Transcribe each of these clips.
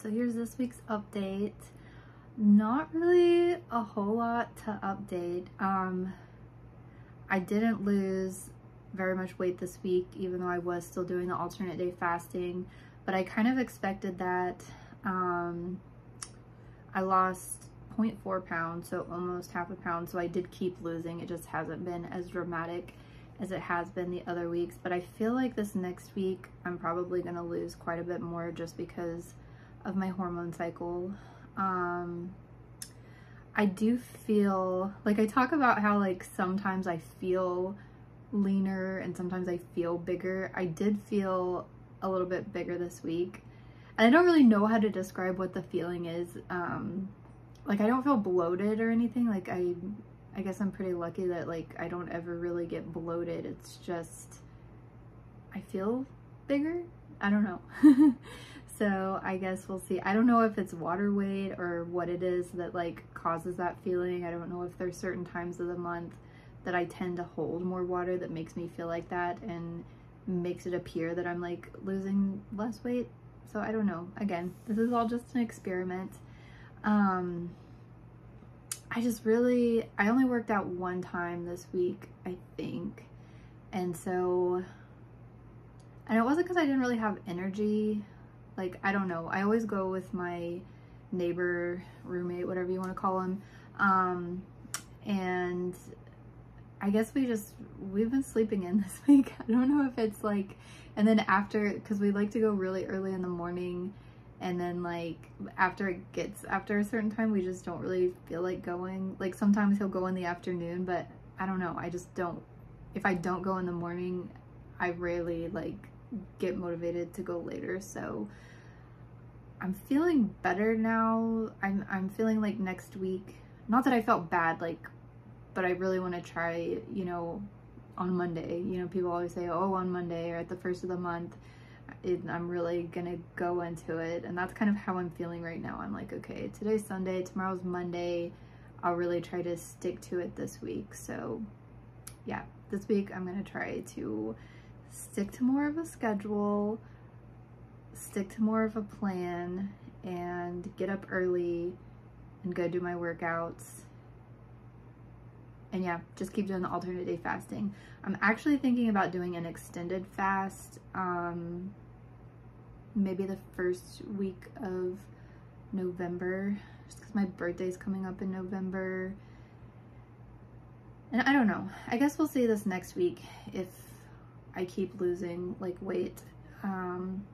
so here's this week's update. Not really a whole lot to update. Um, I didn't lose very much weight this week, even though I was still doing the alternate day fasting, but I kind of expected that. Um, I lost 0.4 pounds, so almost half a pound, so I did keep losing. It just hasn't been as dramatic as it has been the other weeks, but I feel like this next week I'm probably gonna lose quite a bit more just because of my hormone cycle. Um, I do feel, like I talk about how like sometimes I feel leaner and sometimes I feel bigger. I did feel a little bit bigger this week. And I don't really know how to describe what the feeling is. Um, like I don't feel bloated or anything. Like I, I guess I'm pretty lucky that like I don't ever really get bloated. It's just, I feel bigger. I don't know. so I guess we'll see. I don't know if it's water weight or what it is that like causes that feeling. I don't know if there's certain times of the month that I tend to hold more water that makes me feel like that and makes it appear that I'm like losing less weight. So I don't know. Again, this is all just an experiment. Um, I just really, I only worked out one time this week, I think. And so, and it wasn't because I didn't really have energy like I don't know. I always go with my neighbor roommate whatever you want to call him. Um and I guess we just we've been sleeping in this week. I don't know if it's like and then after because we like to go really early in the morning and then like after it gets after a certain time we just don't really feel like going. Like sometimes he'll go in the afternoon but I don't know. I just don't if I don't go in the morning I rarely like get motivated to go later so I'm feeling better now. I'm, I'm feeling like next week, not that I felt bad, like, but I really want to try, you know, on Monday. You know, people always say, oh, on Monday or at the first of the month, it, I'm really gonna go into it. And that's kind of how I'm feeling right now. I'm like, okay, today's Sunday, tomorrow's Monday. I'll really try to stick to it this week. So yeah, this week I'm gonna try to stick to more of a schedule, stick to more of a plan and get up early and go do my workouts. And yeah, just keep doing the alternate day fasting. I'm actually thinking about doing an extended fast, um, maybe the first week of November, just because my birthday's coming up in November. And I don't know, I guess we'll see this next week if I keep losing like weight. Um,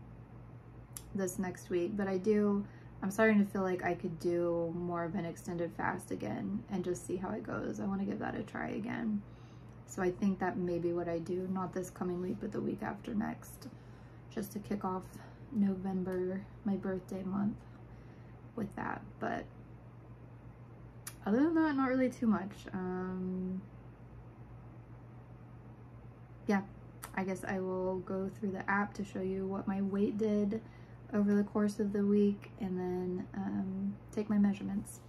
this next week, but I do, I'm starting to feel like I could do more of an extended fast again and just see how it goes. I want to give that a try again. So I think that may be what I do, not this coming week, but the week after next, just to kick off November, my birthday month with that. But other than that, not really too much. Um, yeah, I guess I will go through the app to show you what my weight did over the course of the week and then um, take my measurements.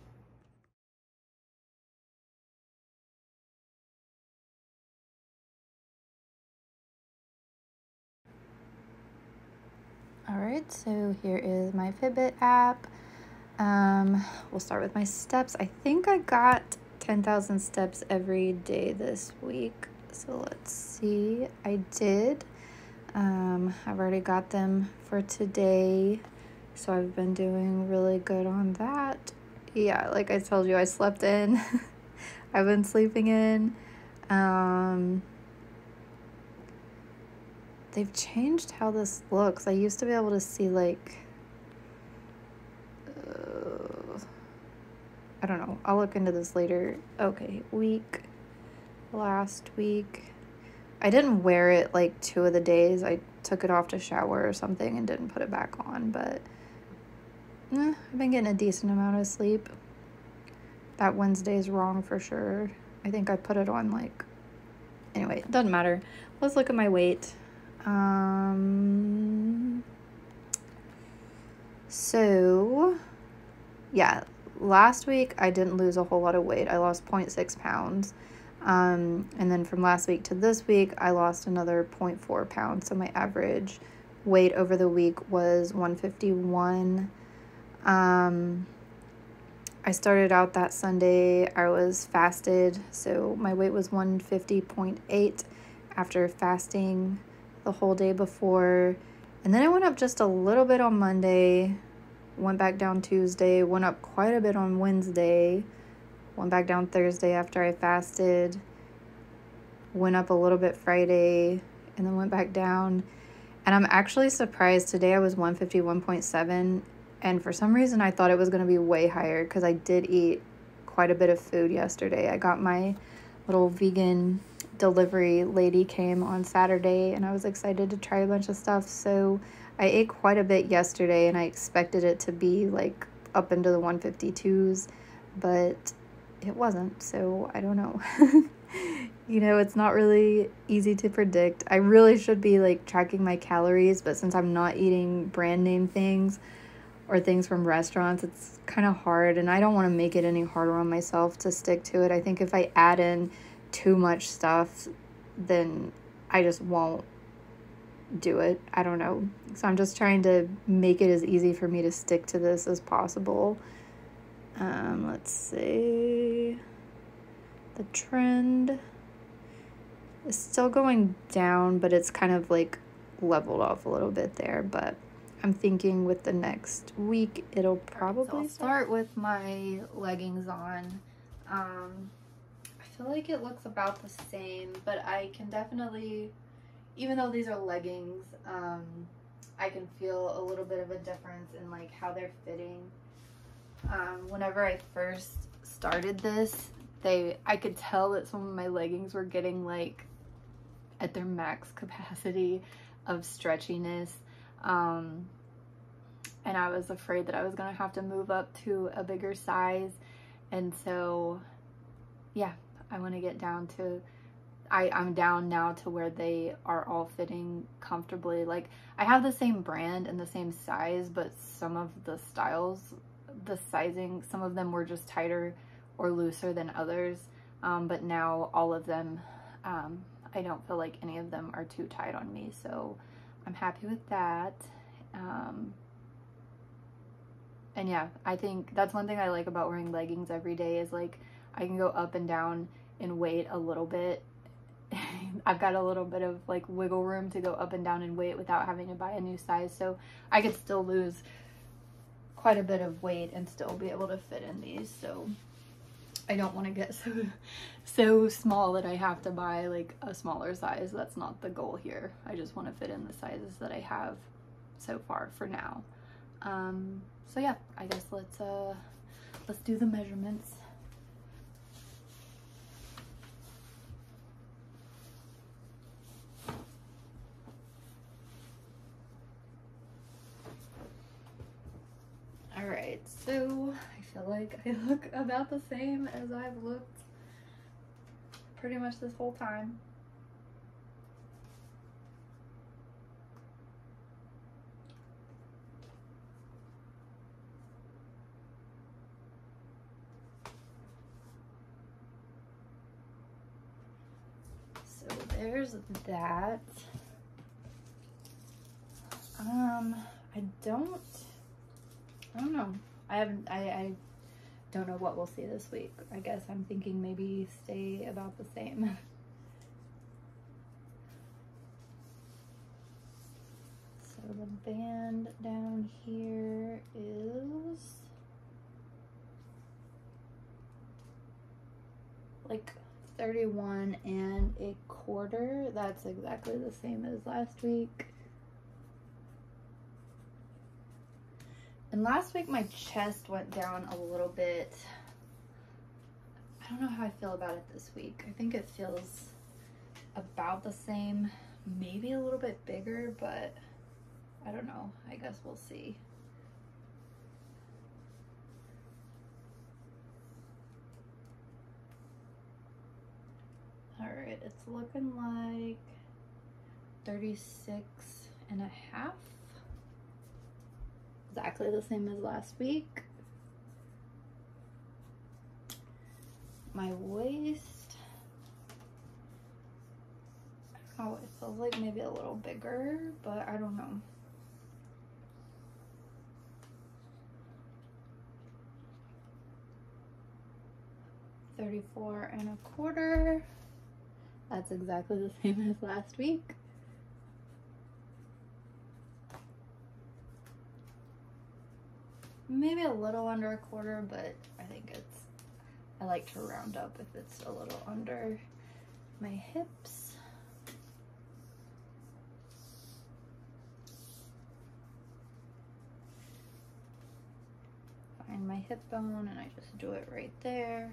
All right, so here is my Fitbit app. Um, we'll start with my steps. I think I got 10,000 steps every day this week. So let's see. I did. Um, I've already got them for today, so I've been doing really good on that. Yeah, like I told you, I slept in. I've been sleeping in. Um, they've changed how this looks. I used to be able to see like uh, I don't know. I'll look into this later. Okay, week last week I didn't wear it like two of the days. I took it off to shower or something and didn't put it back on, but eh, I've been getting a decent amount of sleep. That Wednesday is wrong for sure. I think I put it on like, anyway, it doesn't matter. Let's look at my weight. Um, so, yeah, last week I didn't lose a whole lot of weight. I lost 0.6 pounds. Um, and then from last week to this week, I lost another 0.4 pounds. So my average weight over the week was 151. Um, I started out that Sunday, I was fasted, so my weight was 150.8 after fasting the whole day before. And then I went up just a little bit on Monday, went back down Tuesday, went up quite a bit on Wednesday, went back down Thursday after I fasted, went up a little bit Friday, and then went back down. And I'm actually surprised today I was 151.7 and for some reason I thought it was going to be way higher because I did eat quite a bit of food yesterday. I got my little vegan delivery lady came on Saturday and I was excited to try a bunch of stuff. So I ate quite a bit yesterday and I expected it to be like up into the 152s, but it wasn't. So I don't know. you know, it's not really easy to predict. I really should be like tracking my calories, but since I'm not eating brand name things, or things from restaurants, it's kind of hard. And I don't want to make it any harder on myself to stick to it. I think if I add in too much stuff, then I just won't do it. I don't know. So I'm just trying to make it as easy for me to stick to this as possible. Um, let's see. The trend is still going down, but it's kind of like leveled off a little bit there. But I'm thinking with the next week, it'll probably so I'll start with my leggings on. Um, I feel like it looks about the same, but I can definitely, even though these are leggings, um, I can feel a little bit of a difference in like how they're fitting. Um, whenever I first started this, they I could tell that some of my leggings were getting like at their max capacity of stretchiness um, and I was afraid that I was going to have to move up to a bigger size. And so, yeah, I want to get down to, I, I'm down now to where they are all fitting comfortably. Like, I have the same brand and the same size, but some of the styles, the sizing, some of them were just tighter or looser than others. Um, but now all of them, um, I don't feel like any of them are too tight on me. So I'm happy with that. Um, and yeah, I think that's one thing I like about wearing leggings every day is like I can go up and down in weight a little bit. I've got a little bit of like wiggle room to go up and down in weight without having to buy a new size. So I could still lose quite a bit of weight and still be able to fit in these. So I don't want to get so so small that I have to buy like a smaller size. That's not the goal here. I just want to fit in the sizes that I have so far for now. Um, so yeah, I guess let's uh, let's do the measurements. All right, so I feel like I look about the same as I've looked pretty much this whole time. So there's that. Um, I don't, I don't know. I haven't, I, I don't know what we'll see this week. I guess I'm thinking maybe stay about the same. so the band down here is like 31 and a quarter. That's exactly the same as last week. And last week my chest went down a little bit. I don't know how I feel about it this week. I think it feels about the same, maybe a little bit bigger, but I don't know. I guess we'll see. All right, it's looking like 36 and a half exactly the same as last week. My waist. Oh, it feels like maybe a little bigger, but I don't know. Thirty-four and a quarter. That's exactly the same as last week. Maybe a little under a quarter, but I think it's, I like to round up if it's a little under my hips. Find my hip bone and I just do it right there.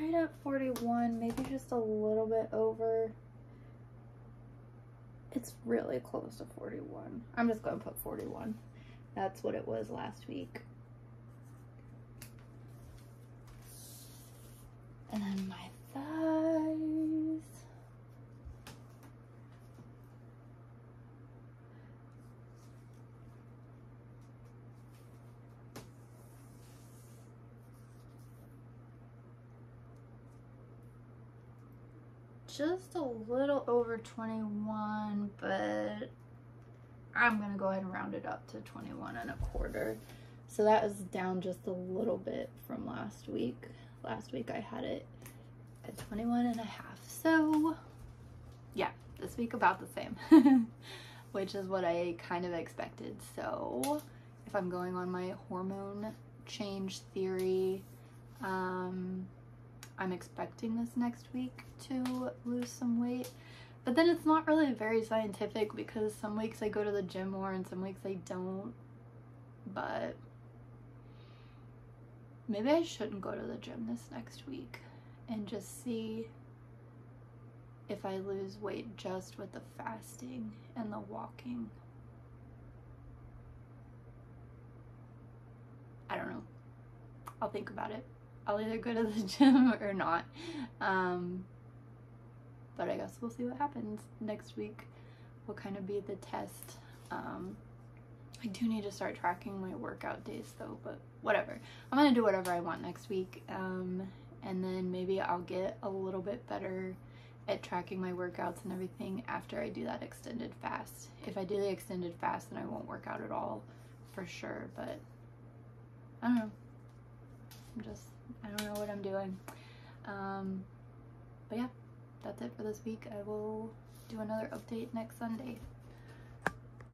right at 41, maybe just a little bit over. It's really close to 41. I'm just going to put 41. That's what it was last week. And then my thighs. Just a little over 21, but I'm gonna go ahead and round it up to 21 and a quarter. So that is down just a little bit from last week. Last week I had it at 21 and a half. So yeah, this week about the same, which is what I kind of expected. So if I'm going on my hormone change theory, um, I'm expecting this next week to lose some weight. But then it's not really very scientific because some weeks I go to the gym more and some weeks I don't. But maybe I shouldn't go to the gym this next week and just see if I lose weight just with the fasting and the walking. I don't know. I'll think about it. I'll either go to the gym or not. Um, but I guess we'll see what happens next week. Will kind of be the test. Um, I do need to start tracking my workout days though, but whatever. I'm gonna do whatever I want next week. Um, and then maybe I'll get a little bit better at tracking my workouts and everything after I do that extended fast. If I do the extended fast, then I won't work out at all for sure, but I don't know. I'm just I don't know what I'm doing. Um, but yeah, that's it for this week. I will do another update next Sunday.